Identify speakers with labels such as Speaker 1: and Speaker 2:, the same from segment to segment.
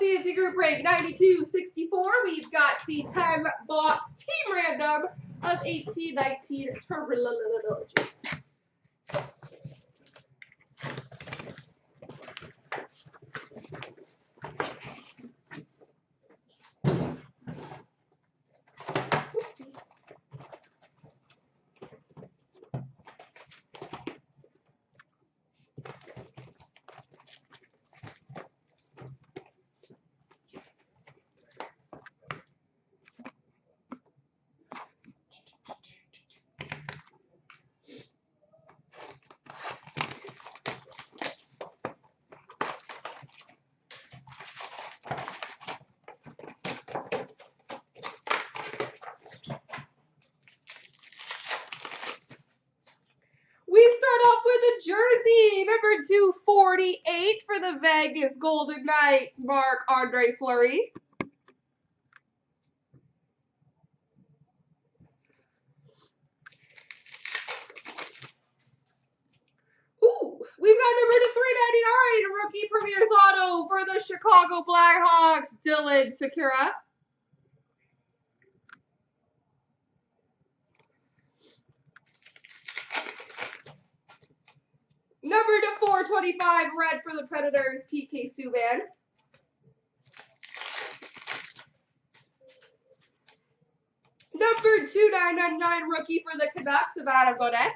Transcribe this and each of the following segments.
Speaker 1: CNC Group Break 9264. We've got the 10 box team random of 1819 Trilogy. Oopsie. We start off with a jersey, number 248 for the Vegas Golden Knights, Marc-Andre Fleury. Ooh, we've got number to 399, rookie Premier's Auto for the Chicago Blackhawks, Dylan Sikura. Number to 425, red for the Predators, PK Subban. Number 2999, rookie for the Canucks Adam Gaudette.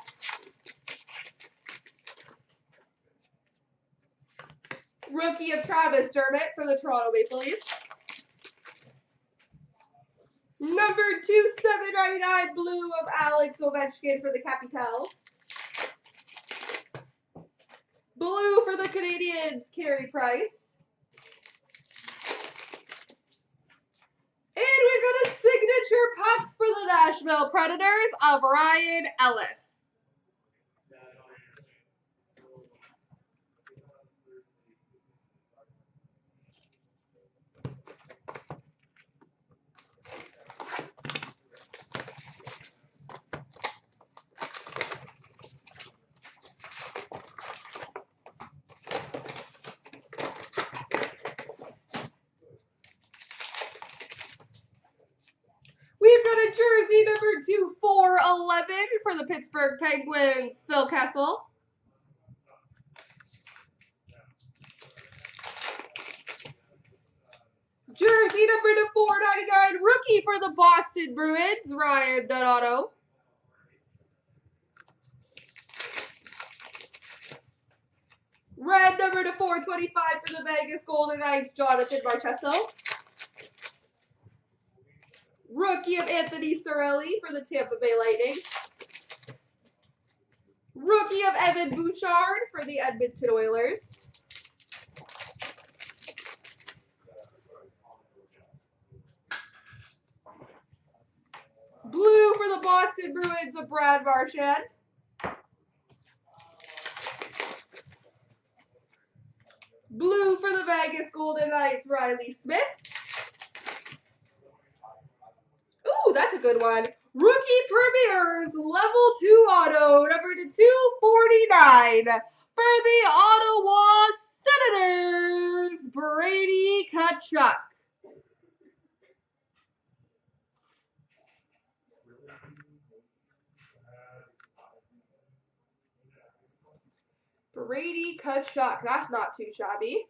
Speaker 1: Rookie of Travis Dermott for the Toronto Maple Leafs. Number 2799, blue of Alex Ovechkin for the Capitals. Blue for the Canadians, Carey Price. And we've got a signature pucks for the Nashville Predators of Ryan Ellis. We've got a jersey number two four eleven for the Pittsburgh Penguins, Phil Kessel. Jersey number to 499, rookie for the Boston Bruins, Ryan Donato. Red number to 425 for the Vegas Golden Knights, Jonathan Marchessault. Rookie of Anthony Cirelli for the Tampa Bay Lightning. Rookie of Evan Bouchard for the Edmonton Oilers. Blue for the Boston Bruins of Brad Marchand. Blue for the Vegas Golden Knights, Reilly Smith. Ooh, that's a good one. Rookie Premiers, level 2 auto, number to 249 for the Ottawa Senators, Brady Tkachuk. Brady Tkachuk, that's not too shabby.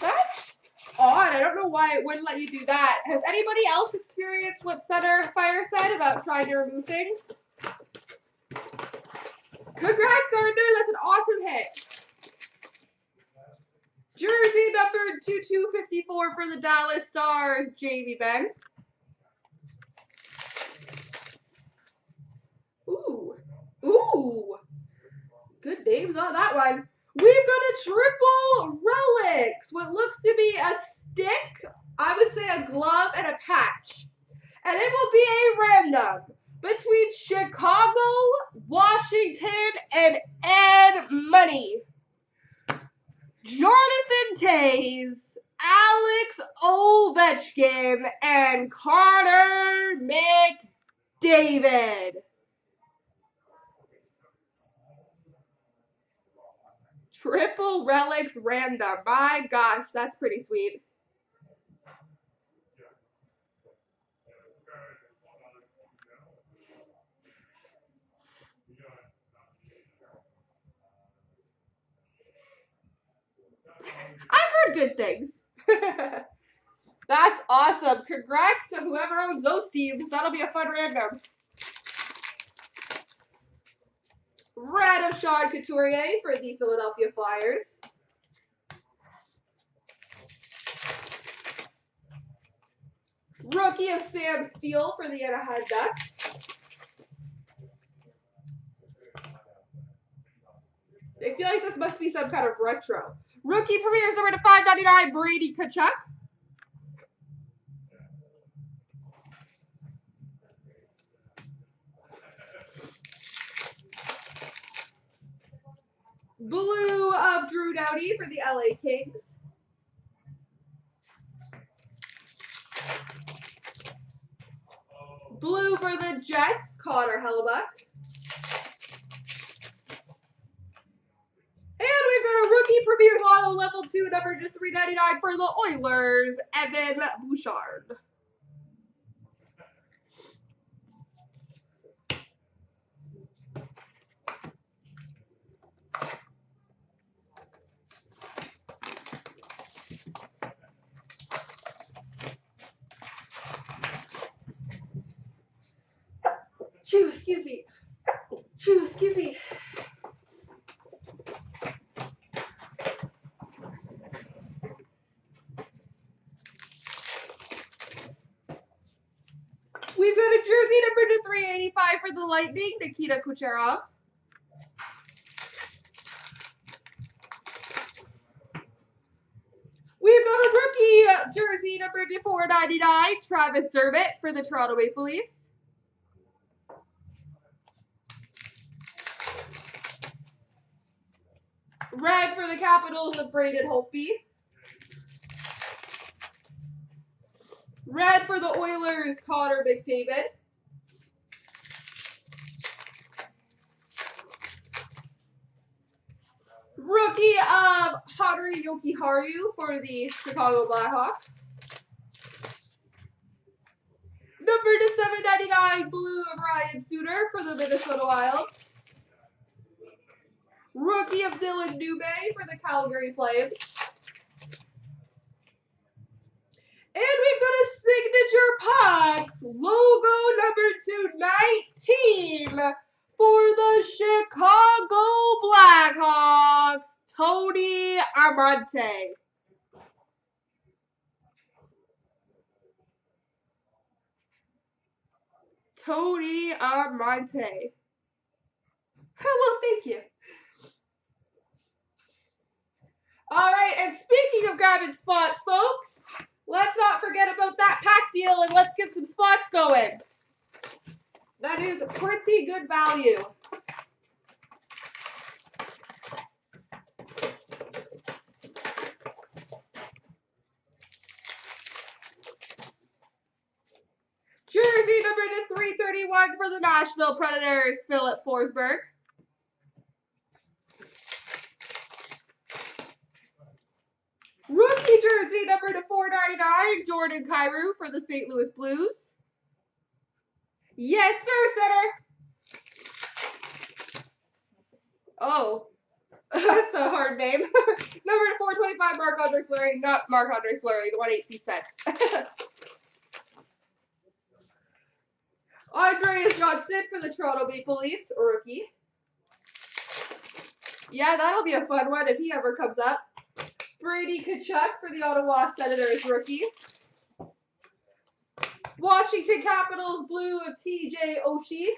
Speaker 1: That's odd. I don't know why it wouldn't let you do that. Has anybody else experienced what Center Fire said about trying to remove things? Congrats, Gardner. That's an awesome hit. Jersey number 2254 for the Dallas Stars, Jamie Benn. Ooh. Ooh. Good names on that one. We've got a triple relics. What looks to be a stick, I would say a glove, and a patch. And it will be a random between Chicago, Washington, and Ed Money. Jonathan Toews, Alex Ovechkin, and Connor McDavid. McDavid. Triple relics random. My gosh, that's pretty sweet. I've heard good things. That's awesome. Congrats to whoever owns those teams. That'll be a fun random. Red of Sean Couturier for the Philadelphia Flyers. Rookie of Sam Steel for the Anaheim Ducks. I feel like this must be some kind of retro. Rookie premieres number to 599, Brady Tkachuk. Blue of Drew Doughty for the LA Kings. Blue for the Jets, Connor Hellebuyck. And we've premiere auto level 2, number to 399 for the Oilers, Evan Bouchard. Chew, excuse me. Chew, excuse me. We've got a jersey number to 385 for the Lightning, Nikita Kucherov. We've got a rookie jersey number to 499, Travis Dermott for the Toronto Maple Leafs. Red for the Capitals of Braden Holtby. Red for the Oilers, Connor McDavid. Rookie of Haru for the Chicago Blackhawks. Number to 799, blue of Ryan Suter for the Minnesota Wild. Rookie of Dillon Dubé for the Calgary Flames. And we've got a signature pucks logo number 219 for the Chicago Blackhawks, Tony Amonte. Tony Amonte. well, thank you. All right, and speaking of grabbing spots, folks, let's not forget about that pack deal and let's get some spots going. That is pretty good value. Jersey number to 331 for the Nashville Predators, Filip Forsberg. Rookie jersey number to 499, Jordan Kyrou for the St. Louis Blues. Yes, sir, center. Oh, that's a hard name. number to 425, Marc-Andre Fleury, not Marc-Andre Fleury, the one 18 cents. Andreas Johnsson for the Toronto Maple Leafs, rookie. Yeah, that'll be a fun one if he ever comes up. Brady Tkachuk for the Ottawa Senators rookie. Washington Capitals blue of TJ Oshie.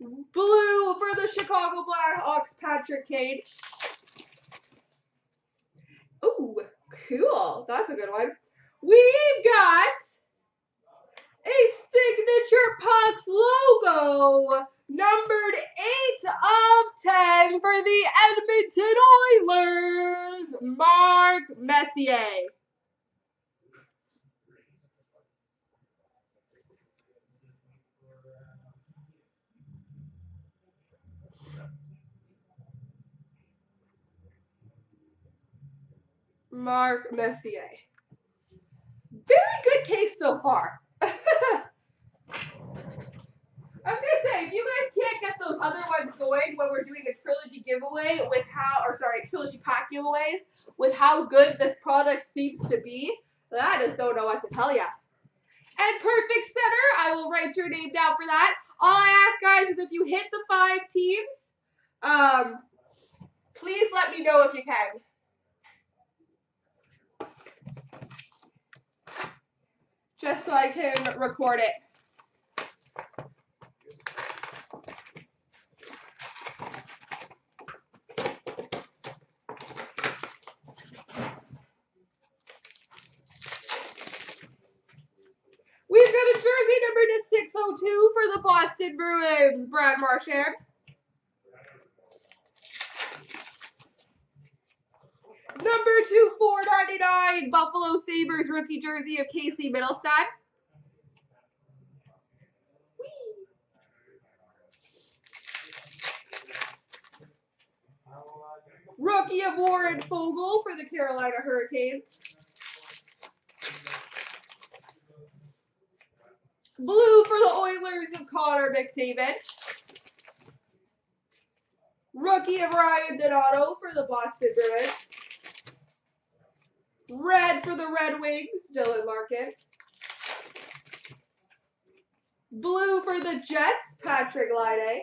Speaker 1: Blue for the Chicago Blackhawks, Patrick Kane. Ooh, cool. That's a good one. We've got a signature pucks logo numbered 8 of 10 for the Edmonton Oilers, Mark Messier. Mark Messier. Very good case so far. I was gonna say, if you guys can't get those other ones going when we're doing a trilogy giveaway with how, or sorry, trilogy pack giveaways with how good this product seems to be, I just don't know what to tell you. And perfect center, I will write your name down for that. All I ask, guys, is if you hit the five teams, um, please let me know if you can. Just so I can record it. We've got a jersey number to 602 for the Boston Bruins, Brad Marchand. Number two, 499, Buffalo Sabres rookie jersey of Casey Mittelstadt. Rookie of Warren Foegele for the Carolina Hurricanes. Blue for the Oilers of Connor McDavid. Rookie of Ryan Donato for the Boston Bruins. Red for the Red Wings, Dylan Larkin. Blue for the Jets, Patrick Laine.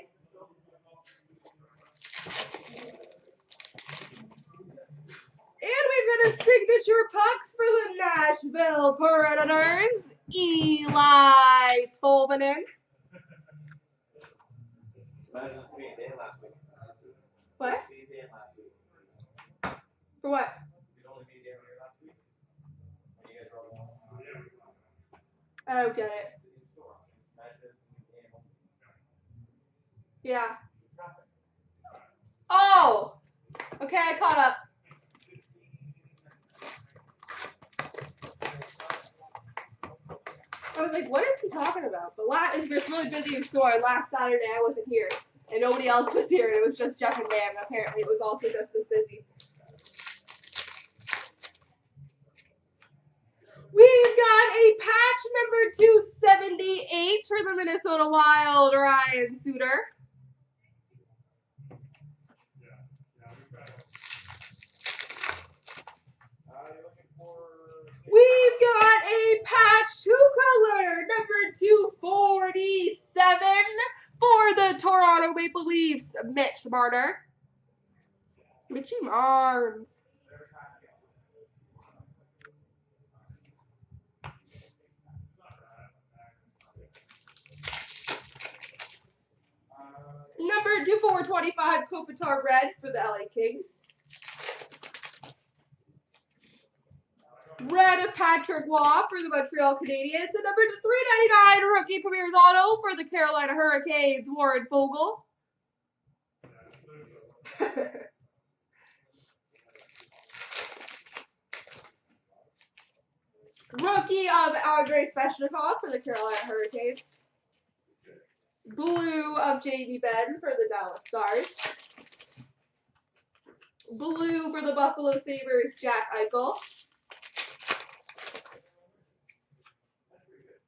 Speaker 1: And we've got a signature pucks for the Nashville Predators, Eeli Tolvanen.
Speaker 2: Imagine us being Dan last week.
Speaker 1: What?
Speaker 2: Being Dan last week.
Speaker 1: For what?
Speaker 2: We'd only be Dan here last week. And you guys were all going.
Speaker 1: Don't get it. Yeah. Oh! Okay, I caught up. I was like, what is he talking about? But last, was really busy in store. Last Saturday, I wasn't here. And nobody else was here. And it was just Jeff and Dan. Apparently, it was also just as busy. We've got a patch number 278 for the Minnesota Wild, Ryan Suter. We've got a patch two color number 247 for the Toronto Maple Leafs, Mitch Marner. Mitchy Number 2425 Kopitar Red for the LA Kings. Red of Patrick Waugh for the Montreal Canadiens. And number 399 rookie Premier's Auto for the Carolina Hurricanes, Warren Foegele. rookie of Andrei Svechnikov for the Carolina Hurricanes. Blue of Jamie Benn for the Dallas Stars. Blue for the Buffalo Sabres, Jack Eichel.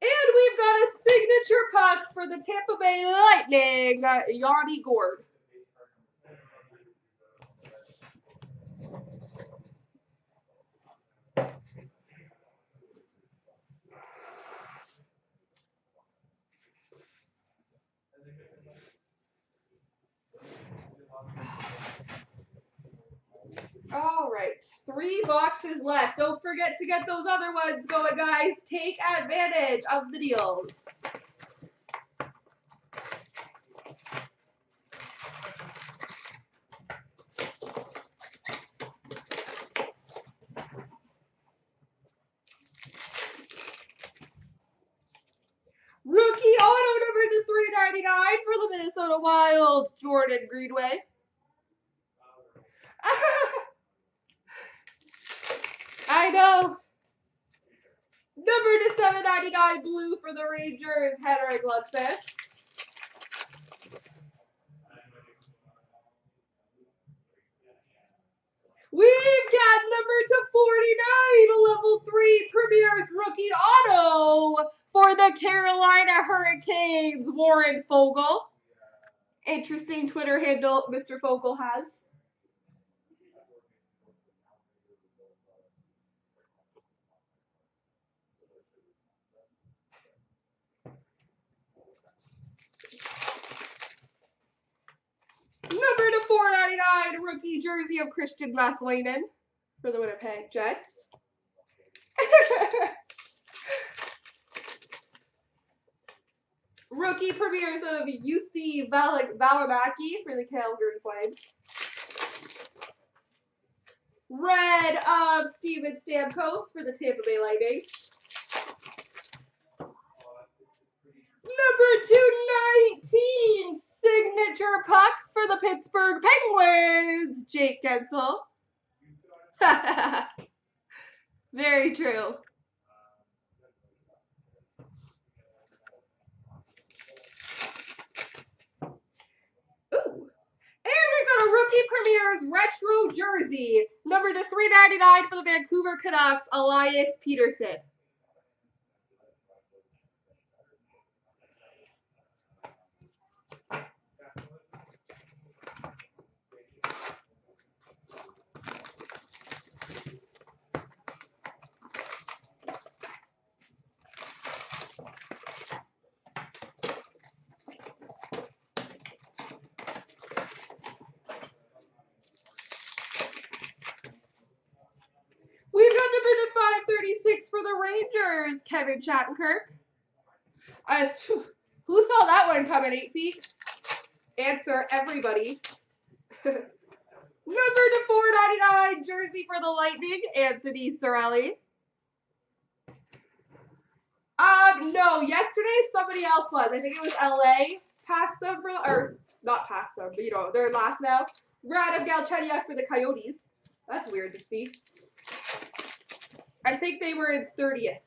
Speaker 1: And we've got a signature pucks for the Tampa Bay Lightning, uh, Yanni Gourde. All right, three boxes left. Don't forget to get those other ones going, guys. Take advantage of the deals. Rookie auto number to 399 for the Minnesota Wild, Jordan Greenway. Number to 799 blue for the Rangers, Henrik Lundqvist. We've got number to 49, level 3 Premier's rookie auto for the Carolina Hurricanes, Warren Foegele. Interesting Twitter handle Mr. Foegele has. Number to 499 rookie jersey of Kristian Vesalainen for the Winnipeg Jets. rookie premieres of UC Val- Valimaki for the Calgary Flames. Red of Steven Stamkos for the Tampa Bay Lightning. Number 219 signature pucks for the Pittsburgh Penguins, Jake Guentzel. Very true. Ooh. And we got a rookie premieres retro jersey, number to 399 for the Vancouver Canucks, Elias Pettersson. We've got number to 536 for the Rangers, Kevin Shattenkirk. Who saw that one coming, 8 feet? Answer, everybody. number to 499 jersey for the Lightning, Anthony Cirelli. Um, no, yesterday somebody else was. I think it was LA passed them for, or not passed them, but you know, they're last now. Radom Galchenyuk for the Coyotes. That's weird to see. I think they were in 30th.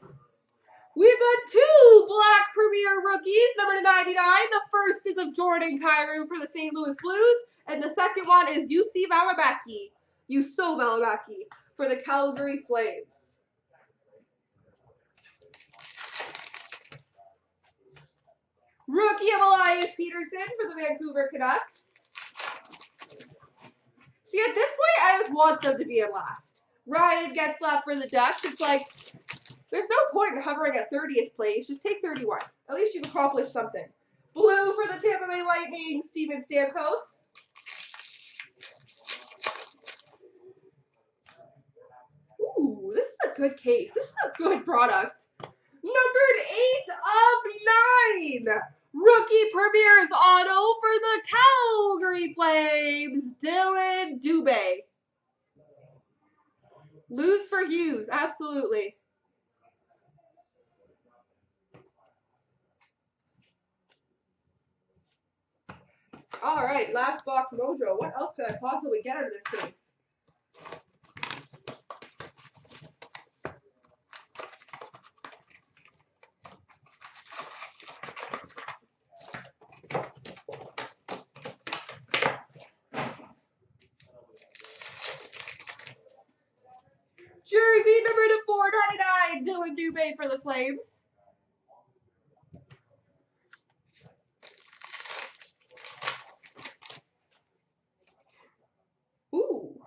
Speaker 1: We've got two Black Premier rookies, number 99. The first is of Jordan Kyrou for the St. Louis Blues, and the second one is UC Valimaki, Juuso Valimaki for the Calgary Flames. Rookie of Elias Pettersson for the Vancouver Canucks. See, at this point, I just want them to be in last. Ryan Getzlaf for the Ducks. It's like, there's no point in hovering at 30th place. Just take 31. At least you've accomplished something. Blue for the Tampa Bay Lightning, Steven Stamkos. Ooh, this is a good case. This is a good product. Numbered 8 of 9. Rookie Premier's Auto for the Calgary Flames, Dillon Dubé. Lose for Hughes, absolutely. All right, last box mojo. What else could I possibly get out of this case? Jersey number to 499, Dillon Dubé for the Flames. Ooh.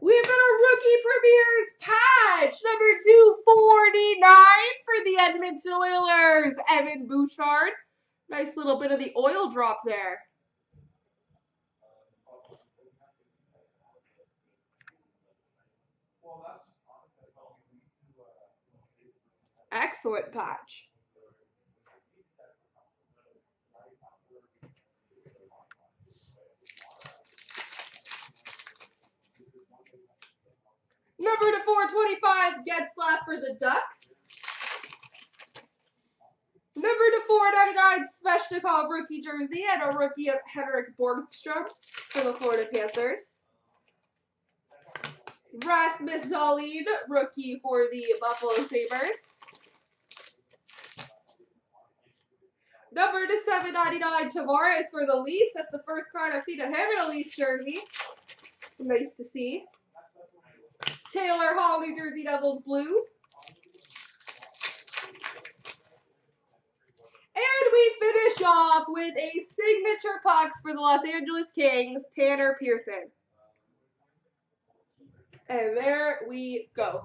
Speaker 1: We've got a rookie premieres patch, number 249 for the Edmonton Oilers, Evan Bouchard. Nice little bit of the oil drop there. Excellent patch. Number to 425, Getzlaf for the Ducks. Number to 499, Svechnikov rookie jersey and a rookie of Henrik Borgstrom for the Florida Panthers. Rasmus Dahlin, rookie for the Buffalo Sabres. Number to 799, Tavares for the Leafs. That's the first card I've seen of him in a Leafs jersey. Nice to see. Taylor Hall, New Jersey Devils blue. And we finish off with a signature pucks for the Los Angeles Kings, Tanner Pearson. And there we go.